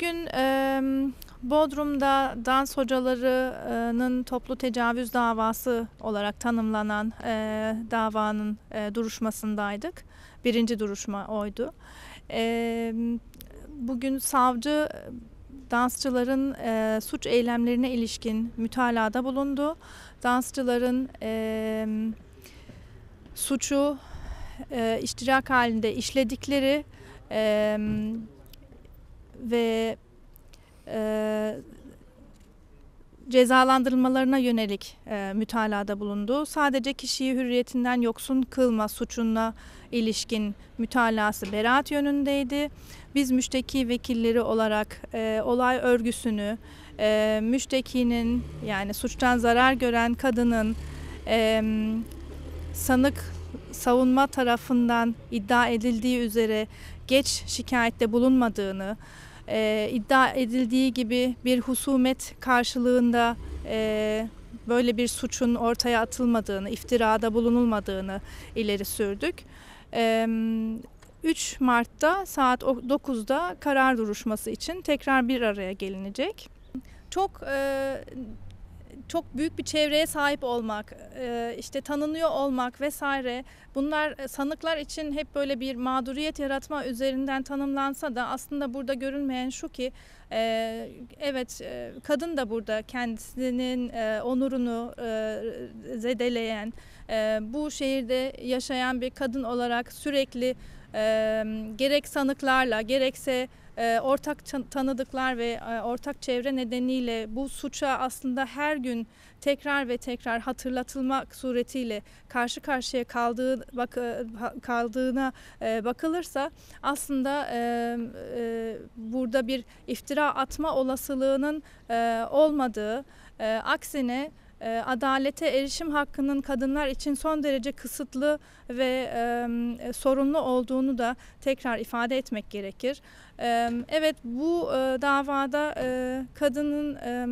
Bugün e, Bodrum'da dans hocalarının toplu tecavüz davası olarak tanımlanan e, davanın e, duruşmasındaydık. Birinci duruşma oydu. E, bugün savcı dansçıların e, suç eylemlerine ilişkin mütalada bulundu. Dansçıların e, suçu e, iştirak halinde işledikleri e, ve e, cezalandırılmalarına yönelik e, mütalada bulundu. Sadece kişiyi hürriyetinden yoksun kılma suçuna ilişkin mütalası beraat yönündeydi. Biz müşteki vekilleri olarak e, olay örgüsünü, e, müştekinin yani suçtan zarar gören kadının e, sanık savunma tarafından iddia edildiği üzere geç şikayette bulunmadığını, e, iddia edildiği gibi bir husumet karşılığında e, böyle bir suçun ortaya atılmadığını, iftirada bulunulmadığını ileri sürdük. E, 3 Mart'ta saat 9'da karar duruşması için tekrar bir araya gelinecek. Çok e, çok büyük bir çevreye sahip olmak, e, işte tanınıyor olmak vesaire bunlar e, sanıklar için hep böyle bir mağduriyet yaratma üzerinden tanımlansa da aslında burada görünmeyen şu ki e, evet kadın da burada kendisinin onurunu zedeleyen bu şehirde yaşayan bir kadın olarak sürekli gerek sanıklarla gerekse ee, ortak tanıdıklar ve e, ortak çevre nedeniyle bu suça aslında her gün tekrar ve tekrar hatırlatılmak suretiyle karşı karşıya kaldığı bak, e, kaldığına e, bakılırsa aslında burada bir iftira atma olasılığının olmadığı aksine e, adalete erişim hakkının kadınlar için son derece kısıtlı ve e, sorunlu olduğunu da tekrar ifade etmek gerekir. E, evet bu e, davada e, kadının e,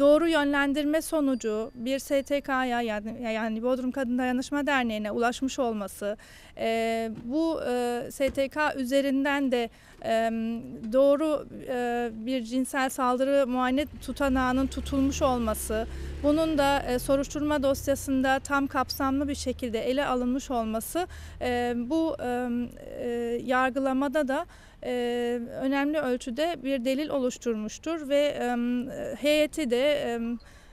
doğru yönlendirme sonucu bir STK'ya yani, yani Bodrum Kadın Dayanışma Derneği'ne ulaşmış olması, e, bu e, STK üzerinden de e, doğru e, bir cinsel saldırı muayene tutanağının tutulmuş olması, bunun da e, soruşturma dosyasında tam kapsamlı bir şekilde ele alınmış olması e, bu e, yargılamada da e, önemli ölçüde bir delil oluşturmuştur ve e, heyeti de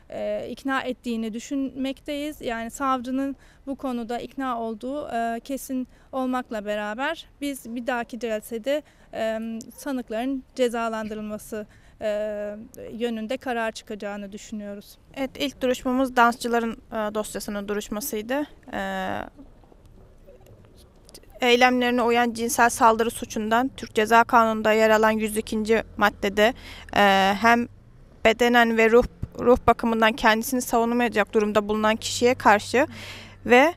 e, ikna ettiğini düşünmekteyiz. Yani savcının bu konuda ikna olduğu e, kesin olmakla beraber biz bir dahaki celsede e, sanıkların cezalandırılması e, yönünde karar çıkacağını düşünüyoruz. Evet ilk duruşmamız dansçıların e, dosyasının duruşmasıydı. E, eylemlerine uyan cinsel saldırı suçundan Türk Ceza Kanunu'nda yer alan 102. maddede e, hem bedenen ve ruh ruh bakımından kendisini savunamayacak durumda bulunan kişiye karşı ve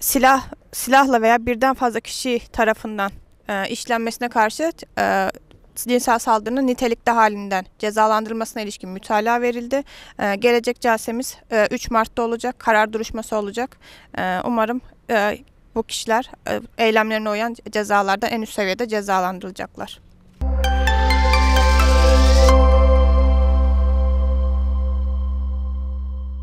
silah silahla veya birden fazla kişi tarafından e, işlenmesine karşı e, cinsel saldırının nitelikli halinden cezalandırılmasına ilişkin mütalaa verildi. E, gelecek celsemiz e, 3 Mart'ta olacak. Karar duruşması olacak. E, umarım e, bu kişiler e, eylemlerine uyan cezalarda en üst seviyede cezalandırılacaklar.